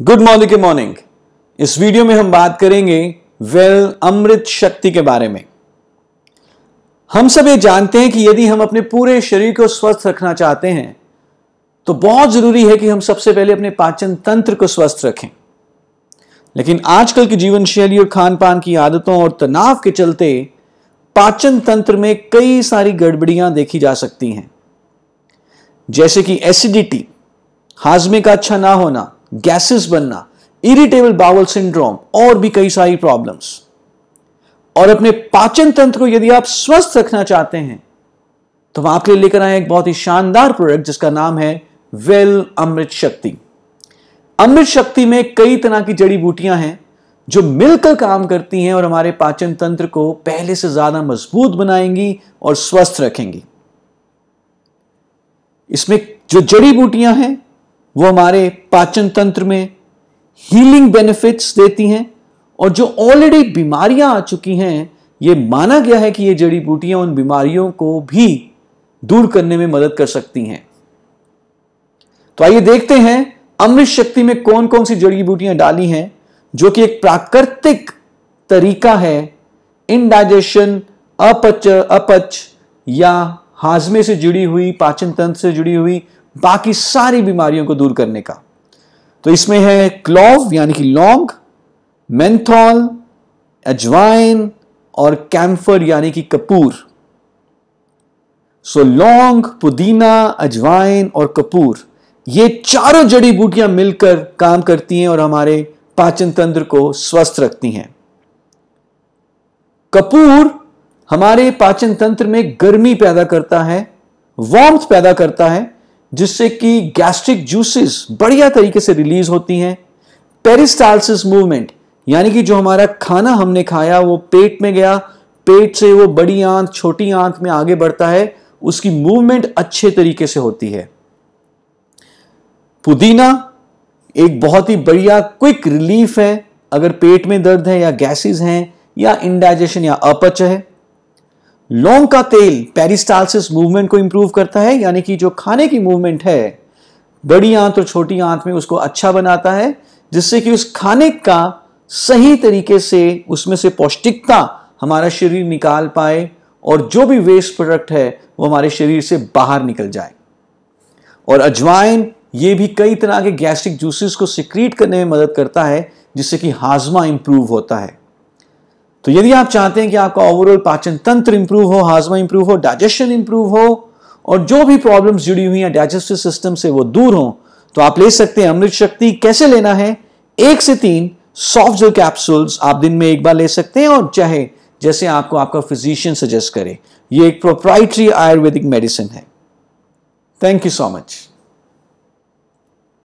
Good morning के morning इस video में हम बात करेंगे वेल अमृत शक्ति के बारे में। हम सब ये जानते हैं कि यदि हम अपने पूरे शरीर को स्वस्थ रखना चाहते हैं तो बहुत ज़रूरी है कि हम सबसे पहले अपने पाचन तंत्र को स्वस्थ रखें। लेकिन आजकल की जीवन शैली और खान पान की आदतों और तनाव के चलते पाचन तंत्र में कई सारी गड़बड़ियाँ देखी जा सकती हैं। जैसे कि एसिडिटी, हाजमे का अच्छा ना होना गैसेस बनना इरिटेबल बाउल सिंड्रोम और भी कई सारी प्रॉब्लम्स और अपने पाचन तंत्र को यदि आप स्वस्थ रखना चाहते हैं तो हम आपके लिए लेकर आए एक बहुत ही शानदार प्रोडक्ट जिसका नाम है वेल अमृत शक्ति अमृत शक्ति में कई तरह की जड़ी बूटियाँ हैं जो मिलकर काम करती हैं और हमारे पाचन तंत्र को पहले से ज़्यादा मज़बूत बनाएँगी और स्वस्थ रखेंगी. इसमें जो जड़ी बूटियाँ हैं वो हमारे पाचन तंत्र में हीलिंग बेनिफिट्स देती हैं और जो ऑलरेडी बीमारियाँ आ चुकी हैं, ये माना गया है कि ये जड़ी बूटियाँ उन बीमारियों को भी दूर करने में मदद कर सकती हैं। तो आइए देखते हैं अमृत शक्ति में कौन कौन सी जड़ी बूटियाँ डाली हैं, जो कि एक प्राकृतिक तरीका है इनडाइजेशन अपच अपच या हाजमे से जुड़ी हुई, पाचन तंत्र से जुड़ी हुई बाकी सारी बीमारियों को दूर करने का। तो इसमें है क्लोव, यानी कि लौंग, मेंथॉल अजवाइन और कैम्फर, यानी कि कपूर। सो लौंग, पुदीना अजवाइन और कपूर, ये चारों जड़ी बूटियाँ मिलकर काम करती हैं और हमारे पाचन तंत्र को स्वस्थ रखती हैं। कपूर हमारे पाचन तंत्र में गर्मी पैदा करता है वार्मथ पैदा करता है जिससे कि गैस्ट्रिक जूसेस बढ़िया तरीके से रिलीज़ होती हैं। पेरिस्टालसिस मूवमेंट यानी कि जो हमारा खाना हमने खाया, वो पेट में गया, पेट से वो बड़ी आंत, छोटी आंत में आगे बढ़ता है, उसकी मूवमेंट अच्छे तरीके से होती है। पुदीना एक बहुत ही बढ़िया क्विक रिलीफ है। अगर पेट में दर्द है या गैसेस हैं या इंडाइजेशन या अपच है लौंग का तेल पेरिस्टालसिस मूवमेंट को इंप्रूव करता है, यानी कि जो खाने की मूवमेंट है, बड़ी आंत और छोटी आंत में उसको अच्छा बनाता है, जिससे कि उस खाने का सही तरीके से, उसमें से पौष्टिकता हमारा शरीर निकाल पाए और जो भी वेस्ट प्रोडक्ट है, वो हमारे शरीर से बाहर निकल जाए। और अजवाइन, ये भी कई तरह के गैस्ट्रिक जूसेस को सिक्रीट करने में मदद करता है, जिससे कि हाजमा इंप्रूव होता है। तो यदि आप चाहते हैं कि आपका ओवरऑल पाचन तंत्र इंप्रूव हो, हाजमा इंप्रूव हो डाइजेशन इंप्रूव हो, और जो भी प्रॉब्लम्स जुड़ी हुई हैं डाइजेस्टिव सिस्टम से वो दूर हो तो आप ले सकते हैं अमृत शक्ति। कैसे लेना है? एक से तीन सॉफ्ट जेल कैप्सूल्स आप दिन में एक बार ले सकते हैं और चाहे जैसे आपको आपका फिजिशियन सजेस्ट करे। ये एक प्रोप्राइटरी आयुर्वेदिक मेडिसिन है। Thank you so much